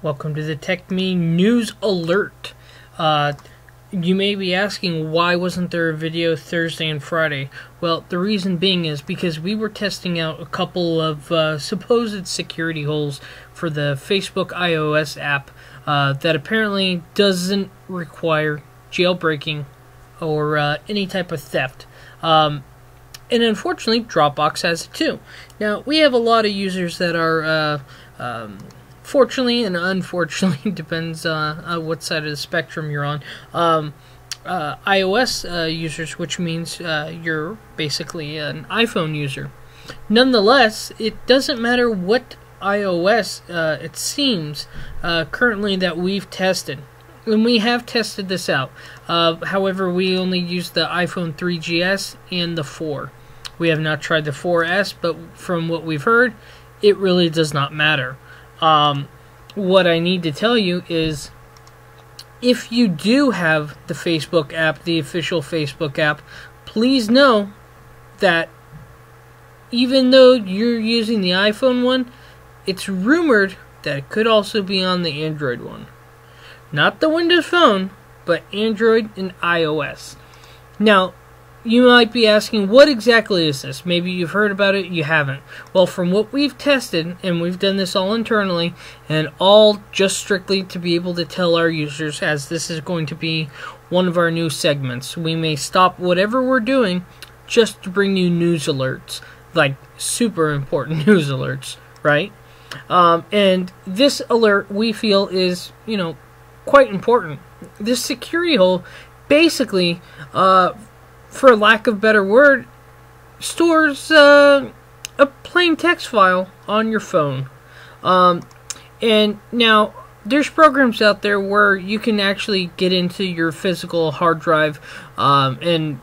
Welcome to the TechMe News Alert. Uh, you may be asking why wasn't there a video Thursday and Friday? Well, the reason being is because we were testing out a couple of uh, supposed security holes for the Facebook iOS app uh, that apparently doesn't require jailbreaking or uh, any type of theft. Um, and unfortunately, Dropbox has it too. Now, we have a lot of users that are uh, um, fortunately and unfortunately depends uh, on what side of the spectrum you're on. Um, uh, iOS uh, users, which means uh, you're basically an iPhone user. Nonetheless, it doesn't matter what iOS uh, it seems uh, currently that we've tested. And we have tested this out. however, we only use the iPhone 3GS and the 4. We have not tried the 4S, but from what we've heard, it really does not matter. Um, what I need to tell you is if you do have the Facebook app, the official Facebook app, please know that even though you're using the iPhone one, it's rumored that it could also be on the Android one. Not the Windows Phone, but Android and iOS. Now, you might be asking, what exactly is this? Maybe you've heard about it, you haven't. Well, from what we've tested, and we've done this all internally, and all just strictly to be able to tell our users, as this is going to be one of our new segments. We may stop whatever we're doing just to bring you news alerts, like super important news alerts, right? Um, and this alert we feel is, you know, quite important. This security hole basically uh, for lack of better word, stores uh, a plain text file on your phone. Um, and now there's programs out there where you can actually get into your physical hard drive um, and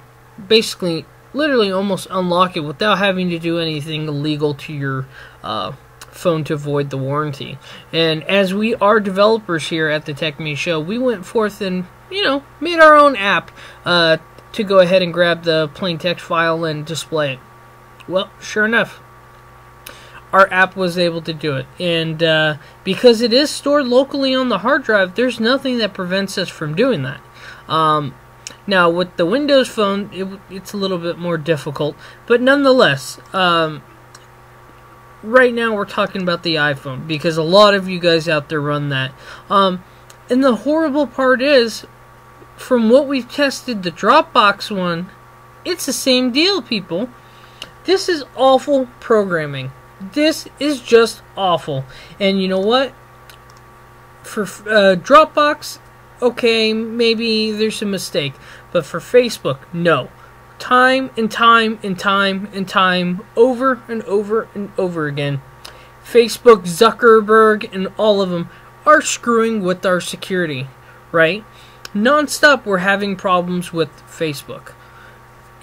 basically literally almost unlock it without having to do anything illegal to your uh, phone to avoid the warranty. And as we are developers here at the TechMe Show, we went forth and you know made our own app uh, to go ahead and grab the plain text file and display it. Well, sure enough, our app was able to do it. And uh, because it is stored locally on the hard drive, there's nothing that prevents us from doing that. Um, now, with the Windows Phone, it, it's a little bit more difficult, but nonetheless, um, right now we're talking about the iPhone because a lot of you guys out there run that. Um, and the horrible part is, from what we've tested the Dropbox one, it's the same deal, people. This is awful programming. This is just awful. And you know what? For uh, Dropbox, okay, maybe there's a mistake. But for Facebook, no. Time and time and time and time, over and over and over again. Facebook, Zuckerberg, and all of them are screwing with our security, right? Nonstop we're having problems with Facebook.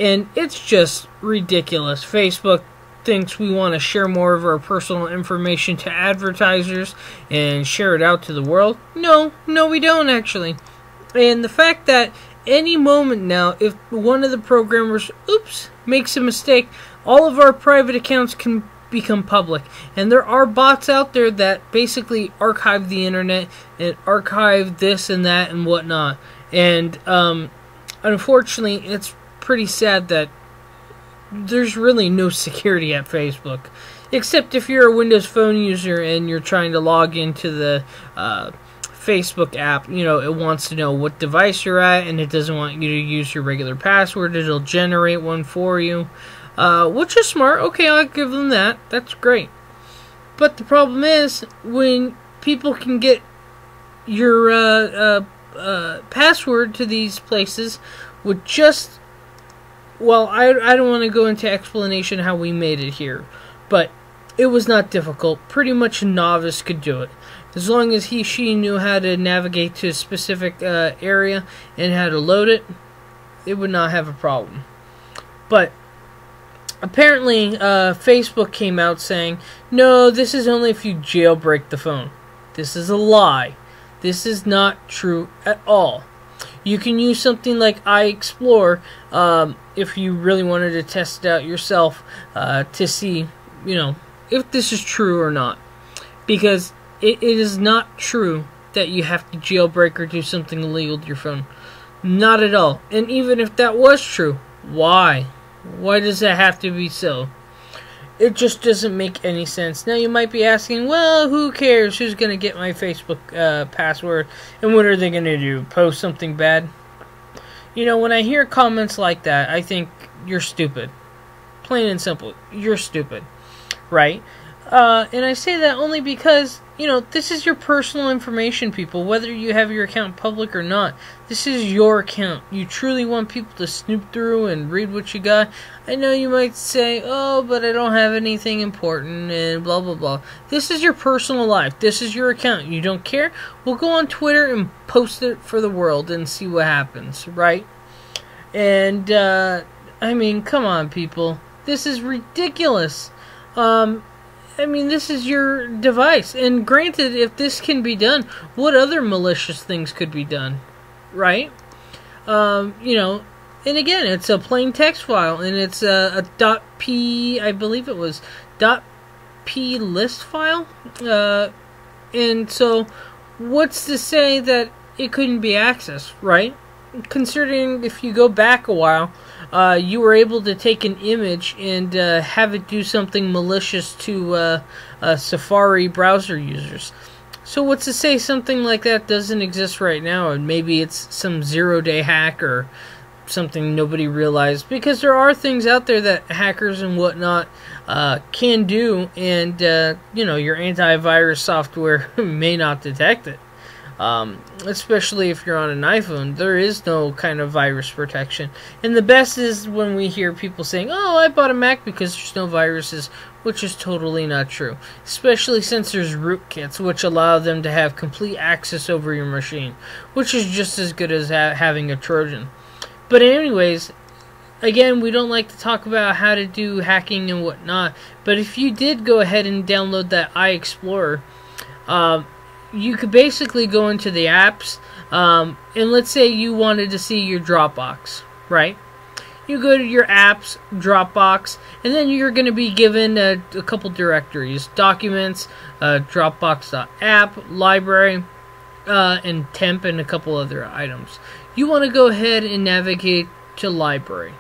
And it's just ridiculous. Facebook thinks we want to share more of our personal information to advertisers and share it out to the world. No, no, we don't actually. And the fact that any moment now, if one of the programmers, oops, makes a mistake, all of our private accounts can become public. And there are bots out there that basically archive the internet and archive this and that and whatnot. And um, unfortunately, it's pretty sad that there's really no security at Facebook. Except if you're a Windows Phone user and you're trying to log into the uh, Facebook app, you know, it wants to know what device you're at and it doesn't want you to use your regular password. It'll generate one for you. Uh, which is smart. Okay, I'll give them that. That's great. But the problem is when people can get your uh, uh, uh password to these places with just well, I, I don't want to go into explanation how we made it here, but it was not difficult. Pretty much a novice could do it. As long as he, she knew how to navigate to a specific uh, area and how to load it, it would not have a problem. But apparently uh, Facebook came out saying, no, this is only if you jailbreak the phone. This is a lie. This is not true at all. You can use something like iExplorer um, if you really wanted to test it out yourself uh, to see, you know, if this is true or not. Because it, it is not true that you have to jailbreak or do something illegal to your phone. Not at all. And even if that was true, why? Why does that have to be so? It just doesn't make any sense. Now you might be asking, well, who cares? Who's going to get my Facebook uh, password? And what are they going to do? Post something bad? You know, when I hear comments like that, I think you're stupid. Plain and simple. You're stupid. Right? Uh, and I say that only because, you know, this is your personal information, people, whether you have your account public or not. This is your account. You truly want people to snoop through and read what you got. I know you might say, oh, but I don't have anything important and blah, blah, blah. This is your personal life. This is your account. You don't care? Well, go on Twitter and post it for the world and see what happens, right? And, uh, I mean, come on, people. This is ridiculous. Um, I mean, this is your device. And granted, if this can be done, what other malicious things could be done? Right? Um, you know, and again, it's a plain text file, and it's a, a .p, I believe it was, .p list file. Uh, and so, what's to say that it couldn't be accessed, right? Considering if you go back a while, uh, you were able to take an image and uh, have it do something malicious to uh, uh, Safari browser users. So what's to say something like that doesn't exist right now, and maybe it's some zero-day hack or something nobody realized? Because there are things out there that hackers and whatnot uh, can do, and uh, you know your antivirus software may not detect it. Um, especially if you're on an iPhone, there is no kind of virus protection. And the best is when we hear people saying, "Oh, I bought a Mac because there's no viruses," which is totally not true. Especially since there's rootkits, which allow them to have complete access over your machine, which is just as good as ha- having a Trojan. But anyways, again, we don't like to talk about how to do hacking and whatnot. But if you did go ahead and download that iExplorer. Um, you could basically go into the apps, um, and let's say you wanted to see your Dropbox, right? You go to your apps, Dropbox, and then you're going to be given a, a couple directories documents, uh, Dropbox.app, library, uh, and temp, and a couple other items. You want to go ahead and navigate to library.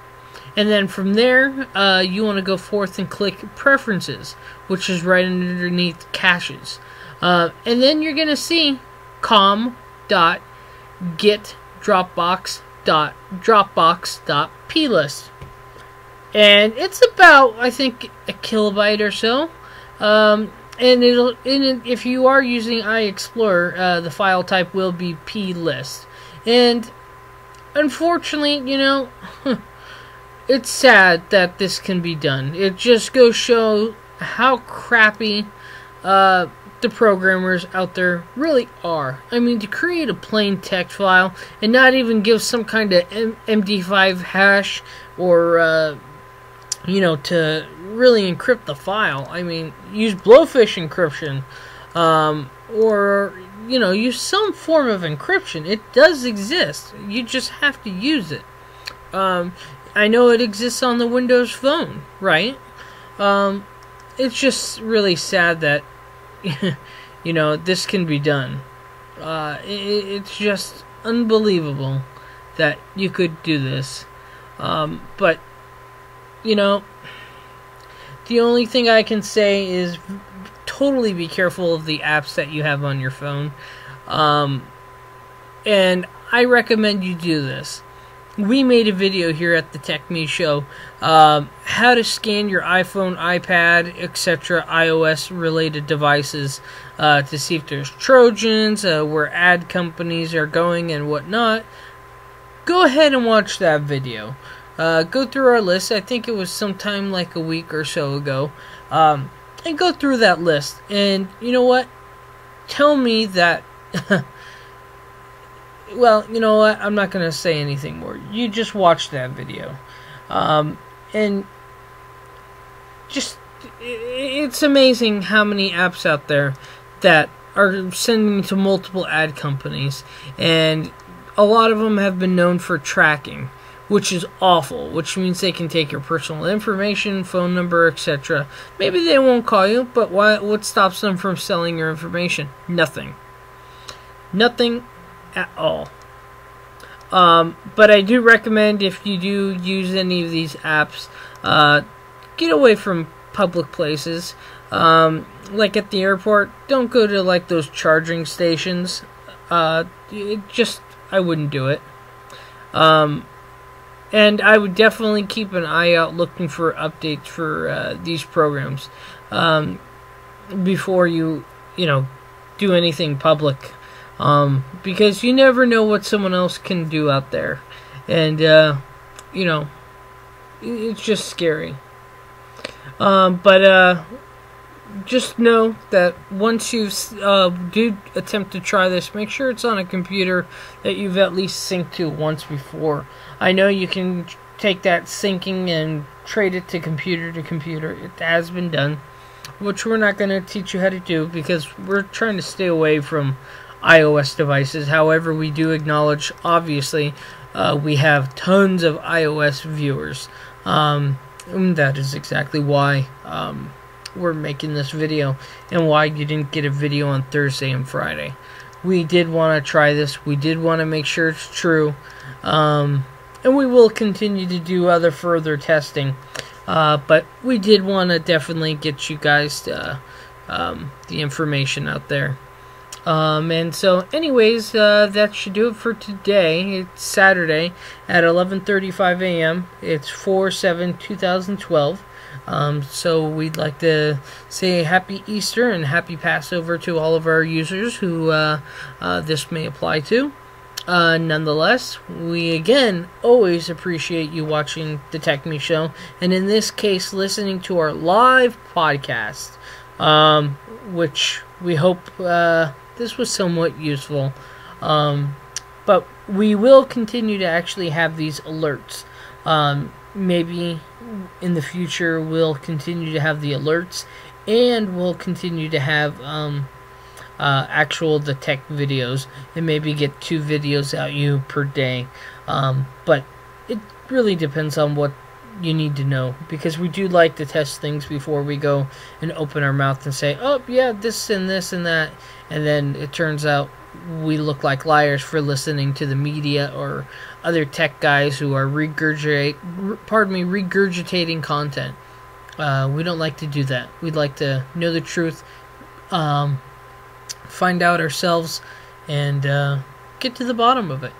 And then from there, uh, you want to go forth and click preferences, which is right underneath caches. Uh, and then you're going to see com dot dropbox dot dropbox dot plist. And it's about i think a kilobyte or so. Um, and it'll and if you are using iExplorer, uh, the file type will be plist. And unfortunately you know it's sad that this can be done. It just goes show how crappy uh, the programmers out there really are. I mean, to create a plain text file and not even give some kind of M- MD5 hash or, uh, you know, to really encrypt the file. I mean, use Blowfish encryption um, or, you know, use some form of encryption. It does exist. You just have to use it. Um, I know it exists on the Windows Phone, right? Um, it's just really sad that you know, this can be done. Uh, it, it's just unbelievable that you could do this. Um, but, you know, the only thing I can say is totally be careful of the apps that you have on your phone. Um, and I recommend you do this we made a video here at the TechMe Show um, how to scan your iPhone, iPad, etc., iOS related devices uh, to see if there's Trojans, uh, where ad companies are going, and whatnot. Go ahead and watch that video. Uh, go through our list. I think it was sometime like a week or so ago. Um, and go through that list. And you know what? Tell me that well, you know what? I'm not going to say anything more. You just watch that video. Um, and just, it's amazing how many apps out there that are sending to multiple ad companies. And a lot of them have been known for tracking, which is awful, which means they can take your personal information, phone number, etc. Maybe they won't call you, but why, what stops them from selling your information? Nothing. Nothing at all. Um, but I do recommend if you do use any of these apps, uh, get away from public places. Um, like at the airport, don't go to like those charging stations. Uh, just I wouldn't do it. Um, and I would definitely keep an eye out looking for updates for uh, these programs um, before you, you know, do anything public. Um, because you never know what someone else can do out there. And, uh, you know, it's just scary. Um, but, uh, just know that once you uh, do attempt to try this, make sure it's on a computer that you've at least synced to once before. I know you can take that syncing and trade it to computer to computer. It has been done, which we're not going to teach you how to do because we're trying to stay away from iOS devices. However, we do acknowledge, obviously, uh, we have tons of iOS viewers. Um, that is exactly why. Um, we're making this video and why you didn't get a video on Thursday and Friday. We did want to try this. We did want to make sure it's true. Um, and we will continue to do other further testing. Uh, but we did want to definitely get you guys uh, um, the information out there. Um, and so, anyways, uh, that should do it for today. It's Saturday at 11:35 a.m. It's 4/7/2012. Um, so we'd like to say happy Easter and happy Passover to all of our users who uh, uh, this may apply to. Uh, nonetheless, we again always appreciate you watching the Tech Me Show, and in this case, listening to our live podcast, um, which we hope uh, this was somewhat useful. Um, but we will continue to actually have these alerts. Um, maybe in the future we'll continue to have the alerts and we'll continue to have um, uh, actual the tech videos and maybe get two videos out you per day um, but it really depends on what you need to know because we do like to test things before we go and open our mouth and say oh yeah this and this and that and then it turns out we look like liars for listening to the media or other tech guys who are regurgitate, pardon me, regurgitating content. Uh, we don't like to do that. We'd like to know the truth, um, find out ourselves, and uh, get to the bottom of it.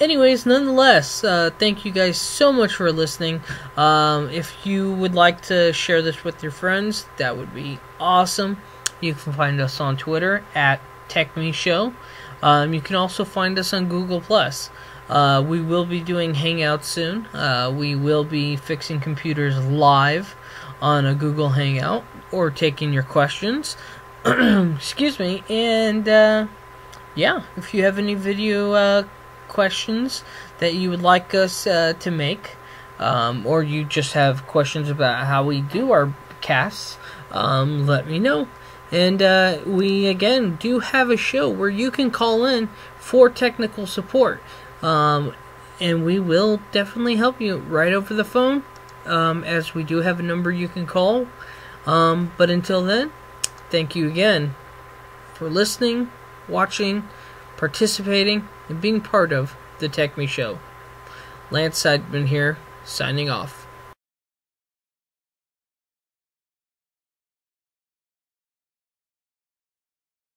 Anyways, nonetheless, uh, thank you guys so much for listening. Um, if you would like to share this with your friends, that would be awesome. You can find us on Twitter at TechMeShow. Um, you can also find us on Google Plus. Uh, we will be doing Hangouts soon. Uh, we will be fixing computers live on a Google Hangout or taking your questions. Excuse me. And uh, yeah, if you have any video uh, questions that you would like us uh, to make, um, or you just have questions about how we do our casts, um, let me know. And uh, we again do have a show where you can call in for technical support. Um, and we will definitely help you right over the phone, um, as we do have a number you can call. Um, but until then, thank you again for listening, watching, participating, and being part of the Tech Me Show. Lance Seidman here, signing off.